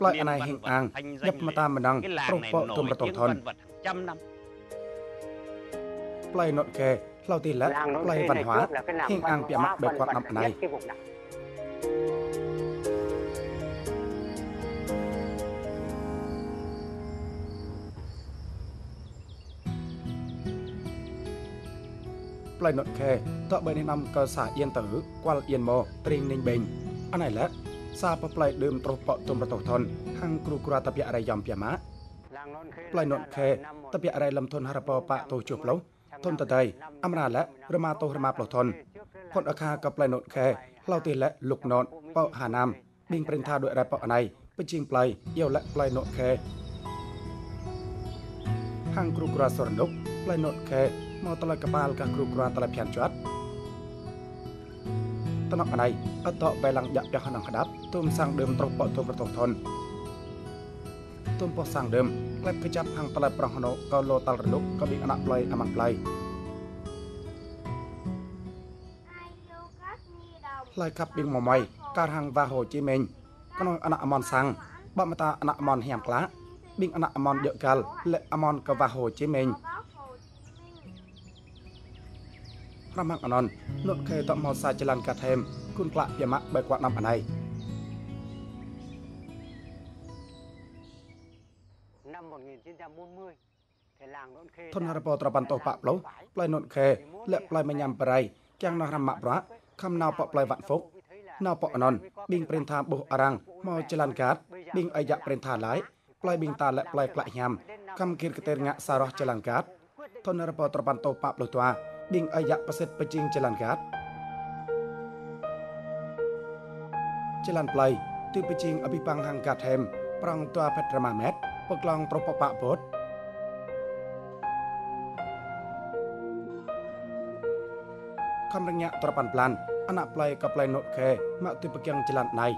ផ្លែអណៃហេងអាងញឹបមកតាមម្ដងប្រុសពកទុំប្រតថន trăm năm ផ្លែណុតកែផ្លូវទីលផ្លែវ៉ាន់ហွာហេងអាងពីមកបែកគាត់ណាប់ណៃផ្លែណុតខែតបបីនេះនាំកសាអៀនទៅគាល់អៀនមកត្រេង ninh បេងអណៃឡា សាបផ្លែដើមត្រុសប៉ទុំប្រតោថនហាំងគ្រូក្រាតពៈរៃយ៉ំពីម៉ាផ្លែណុតខែតពៈរៃលំធនហរពប៉តោជួផ្លោធនតតៃអមរាឡារមាតោរមាផ្លោថនផុតអខាកផ្លែណុតខែផ្លោទីលលុកណតប៉ោហាណាមប៊ីងព្រិនថាដោយរ៉ប៉អណៃបជាងផ្លៃយោលផ្លែណុតខែហាំងគ្រូក្រាសរនុកផ្លែណុតខែមកតលកបាលកាគ្រូក្រាតលភានជាត់ តណកណៃអត់តបែឡាំងយ៉ាក់យ៉ាស់ណងក្តាប់ទុំសាំងដើមត្រុសបកទុំប្រតុថនទុំពោះសាំងដើមក្លែបកចាប់ហាំងតលប្រោះណូក៏លោតលរនុកក៏ប៊ីអណាក់ប្លៃអាម៉ាំងប្លៃឡៃកាប់ប៊ីងមួយម៉ៃការហាំងវ៉ាហូជីមេងក្នុងអណាក់អមនសាំងបបមតាអណាក់អមនហៀមក្លាប៊ីងអណាក់អមនយកកាល់លេអមនកវ៉ាហូជីមេង រមាំងអនននុខេតមកសាចលានកាថេមគុនក្លាក់យមៈបែកគាត់ណាំអណៃ năm 1940ធនរពត្របន្ទោប៉ប្លោផ្លៃនុនខេលាក់ផ្លៃមញ៉ាំប្រៃចាំងណោះរមៈប្រៈខំណៅប៉ផ្លៃវ៉ាត់ហ្វុកណៅប៉អននប៊ីងព្រិនថាបុះអរាំងមកចលានកាតប៊ីងអាយៈព្រិនថាឡៃផ្លៃប៊ីងតាលាក់ផ្លៃក្លាក់ញ៉ាំខំគិរកតេរងាក់សារោះចលានកាតធនរពត្របន្ទោប៉ប្លោតួ ding ayak pasit pecing jalan kat jalan play tu pecing abi pang hang kat hem prang tua pet ramamet peklong tropopak bot ខំរញ៉ាត្រប៉ាន់ប្លាន់អណប្លៃកប្លៃណូខេមកទីបកៀងចលន្តណៃ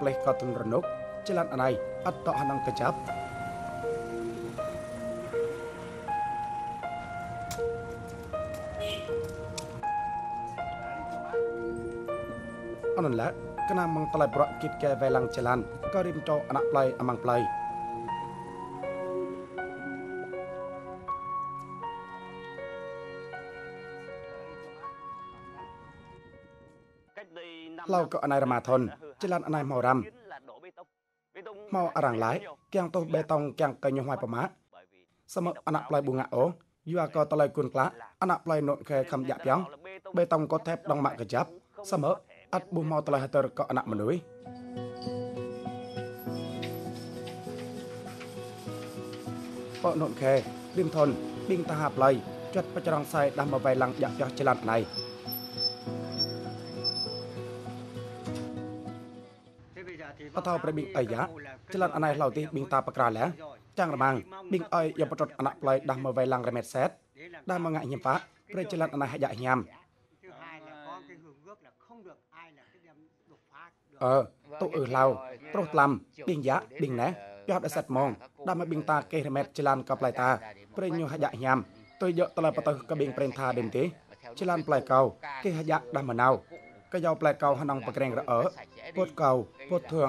ផ្លេសក៏ទុនរនុកចលានអណៃអត់តហណងកចាប់អនឡាកណាមងតលប្រគិតកែវេឡាំងចលានក៏រិមតអណប្លៃអមងប្លៃឡៅក៏អណៃរម៉ាថនចលនអណៃមករំមកអរងឡៃគៀងទោបេតងគៀងកញ្ញុយប្រមាសមអណប្លៃ បុងាអូយូអាក៏តឡៃគុនក្លាអណប្លៃនុខេខំយ៉ាក់យ៉ាងបេតងក៏ថេបដងម៉ាក់កចាប់សមអត់បុមកតឡៃហតរក៏អណមនុយបនុខេឌឹមថនឌីងតាហាប្លៃចាត់បច្រងសៃដាំមកវៃឡាំងយ៉ាក់យ៉ាស់ចលនណៃ អតោប្រប៊ីងអាយ៉ាចលនអណៃឡៅទីប៊ីងតាបក្រាឡាចាំងរមាំងប៊ីងអយយបតតអណប្លៃដាស់មកវៃឡាំងរមេតសែតដាស់មកងាក់ញឹមប៉ាព្រៃចលនអណៃហយ៉ាញ៉ាំអឺតុអឺឡៅប្រុសត្លាំប៊ីងយ៉ាប៊ីងណែយោដសិតម៉ងដាស់មកប៊ីងតាកេរមេតចលនកប្លៃតាព្រៃញូហយ៉ាញ៉ាំទុយយកតឡបតកប៊ីងប្រេងថាដេមទេចលនប្លៃកោគេហយ៉ាដាស់មកណៅក៏យកប្លែកោហនងប្រក្រែងរអើពុតកោពុតធឿង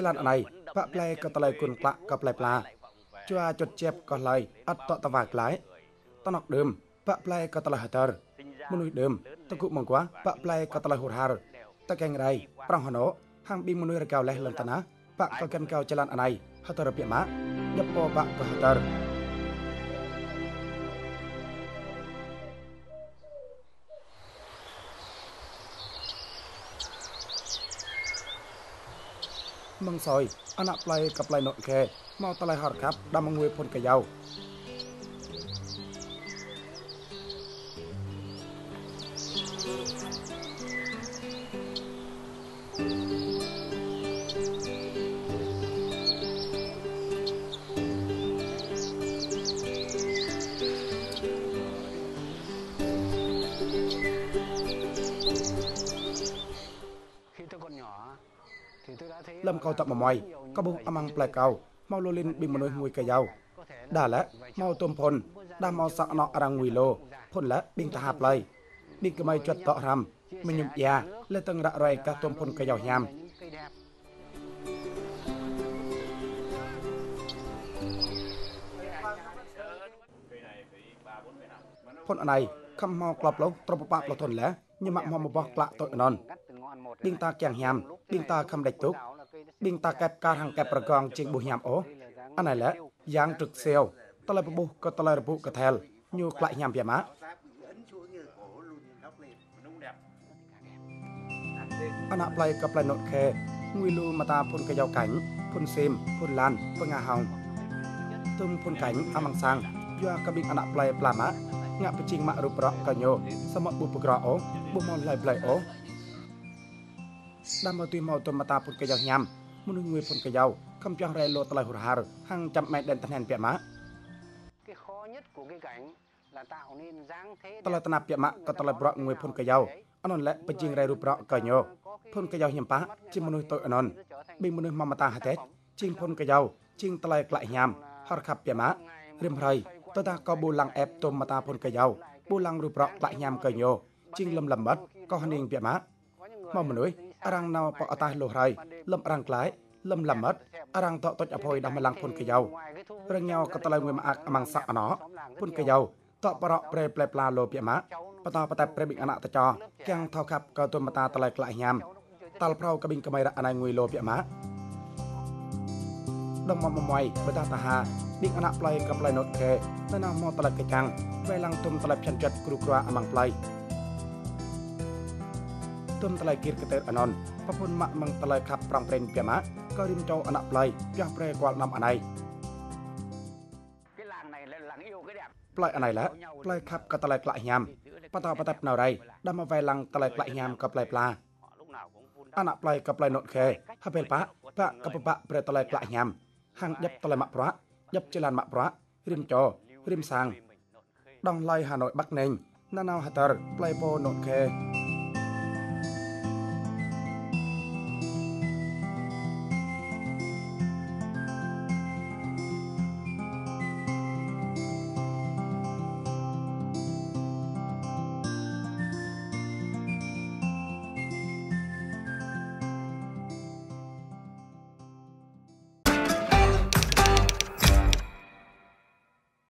ត្រាប្លែនុខេចុតជៀបកយោមកញាប់មិញខេខកញូងាក់ប្រតលៃហតរកាងប៊ីងកយុតមកអតាយកាំងសុសះកាត់ប៊ីងត្រាបប្លែអណៃចលនអណៃបប្លែក៏តឡៃគុនក្លាក់ក៏ប្លែប្លាជួចុតជៀបក៏ឡៃអត់តតវាក្លាយតណកដើមបប្លែក៏តឡៃហតរមនុស្សដើមតគុមកគួបប្លែក៏តឡៃហូរហារតកែងរៃប្រងហណោហាំប៊ីមនុស្សរកៅលេះលន្តណាបកក៏កិនកៅចលនអណៃហតរពីម៉ាយបបក៏ហតរ មងសយអណៈប្លៃកប្លៃណូខេមកតឡៃហរកាប់ដាំងួយផុនកយោ លំកោតបមួយកបុអមាំងប្លែកោមកលូលិនប៊ីមនុយមួយកយោដាឡាមកទុំផុនដាមកសក់ណក់រាំងមួយឡូផុនឡាប៊ីងតាហាប្លៃប៊ីងកមៃជាត់តរាំមញុំយ៉ាលើតឹងរ៉រៃកាទុំផុនកយោញ៉ាំផុនអណៃខំមកក្លប់លោត្រពបាក់ប្លុនឡាញ៉ាំមកមកបោះក្លាក់តុយណនប៊ីងតាកៀងញ៉ាំប៊ីងតាខំដេចទុក ប៊ីងតាកែបការហាងកែបប្រកងជាងបុះញ៉ាំអូអណៃឡាយ៉ាងត្រឹកសៀវតឡៃបបុះក៏តឡៃរពុកថែលញូក្លាក់ញ៉ាំពីម៉ាអណប្លៃក៏ប្លៃណូតខេងួយលូមតាពុនកយោកាញ់ពុនសេមពុនឡានពងាហោងទុំពុនកាញ់អមងសាំងយ៉ាកប៊ីងអណប្លៃប្លាម៉ាងាក់បជីងម៉ាក់រូបរកកញោសមបុបក្រអូបុមឡៃប្លៃអូដាំមកទីមកទុំមតាពុនកយោញ៉ាំ មនុស្សងួយពុនកយោខំចង់រែលោតឡៃហុរហារហាងចាំម៉ែដែនតណែនពាក់ម៉ា cái khó nhất của cái cảnh là tạo nên dáng thế តឡតណាពាក់ម៉ាក់ក៏តឡប្រក់ងួយពុនកយោអននលែបជាងរៃរូបរកកញោភុនកយោញ៉ាំប៉ាជាមនុស្សតូចអននប៊ីមនុស្សមមតាហតេជាងភុនកយោជាងតឡៃក្លាក់ញ៉ាំហរខាប់ពាក់ម៉ាក់រិមរៃតតាក៏ប៊ូឡាំងអេបទុំមតាភុនកយោប៊ូឡាំងរូបរកក្លាក់ញ៉ាំកញោជាងលំលំបាត់ក៏ហនាងពាក់ម៉ាក់មកមនុស្សរាំងណៅបអតាលោះរៃ លំរាំងក្លាយលំលំមិតរាំងតតុចអភ័យដល់ម្លាំងភុនកយោរញោក៏តឡៃងួយមកអាក់អមងសក់អណោភុនកយោតបប្រកប្រែប្លែប្លាលោពាក់ម៉ាក់បតបតប្រេបិអណតចទាំងថោខាប់ក៏ទុំមតាតឡៃក្លាក់ញ៉ាំតលប្រោកបិញកំៃរអណៃងួយលោពាក់ម៉ាក់ដងមកមួយបតាតាហាបិញអណប្លៃកំប្លៃណូតខេនៅណាមកតឡៃកចាំងវេឡាំងទុំតឡៃផ្ចិនចិត្តគ្រូគ្រាអមងប្លៃទុំតឡៃគិរកតេអណន ប្រពន្ធម៉ាក់មងតឡៃខាប់ប្រងប្រេនពាក់ម៉ាក់ក៏រិមចោអណប្លៃផ្ទះប្រែគាត់នាំអណៃ cái làng này là làng yêu cái đẹp ប្លែកអណៃឡាប្លែកខាប់ក៏តឡៃក្លាក់ញ៉ាំបតបតណៅរៃដាំមកវ៉ៃឡាំងតឡៃក្លាក់ញ៉ាំក៏ប្លែកប្លា họ lúc nào cũng vun អណប្លែកក៏ប្លែកណូតខេហពេលប៉ាប៉ក៏បបប្រែតឡៃក្លាក់ញ៉ាំហាងយ៉ាប់តឡៃម៉ាក់ប្រាក់យ៉ាប់ចលានម៉ាក់ប្រាក់រិមចោរិមសាំងដងឡៃហាណូយបាក់ណេងណាណៅហាតើប្លែកពោណូតខេ